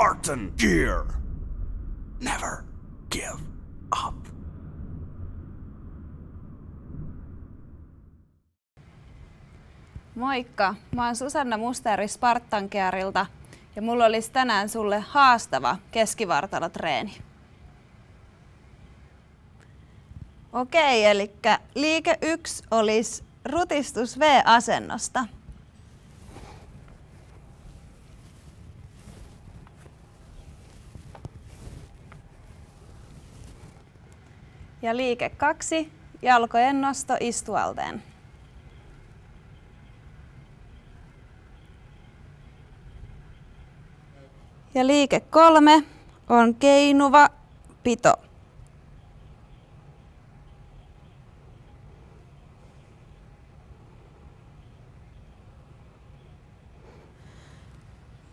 Spartan gear. Never give up. Moikka, mä oon Susanna Musteri Spartankearilta ja mulla olisi tänään sulle haastava keskivartalotreeni. Okei, eli liike 1 olisi rutistus V-asennosta. Ja liike 2, jalkojen nosto istualteen. Ja liike kolme on keinuva pito.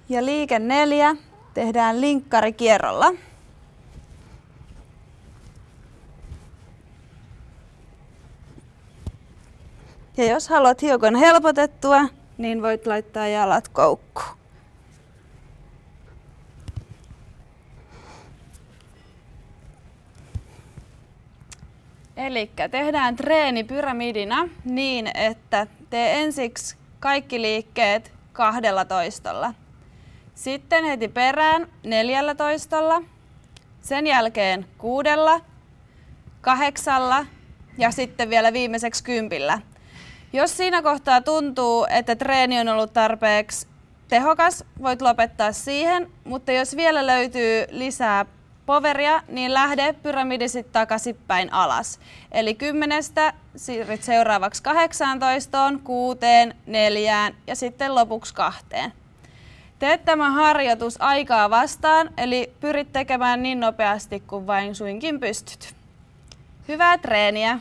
Ja liike neljä tehdään linkkarikierrolla. Ja jos haluat hiukan helpotettua, niin voit laittaa jalat koukkuun. Eli tehdään treeni pyramidina niin, että tee ensiksi kaikki liikkeet kahdella toistolla. Sitten heti perään neljällä toistolla, sen jälkeen kuudella, kahdeksalla ja sitten vielä viimeiseksi kympillä. Jos siinä kohtaa tuntuu, että treeni on ollut tarpeeksi tehokas, voit lopettaa siihen, mutta jos vielä löytyy lisää poveria, niin lähde pyramidi sitten takaisinpäin alas. Eli kymmenestä siirryt seuraavaksi 18, kuuteen, neljään ja sitten lopuksi kahteen. Teet tämä harjoitus aikaa vastaan, eli pyrit tekemään niin nopeasti kuin vain suinkin pystyt. Hyvää treeniä!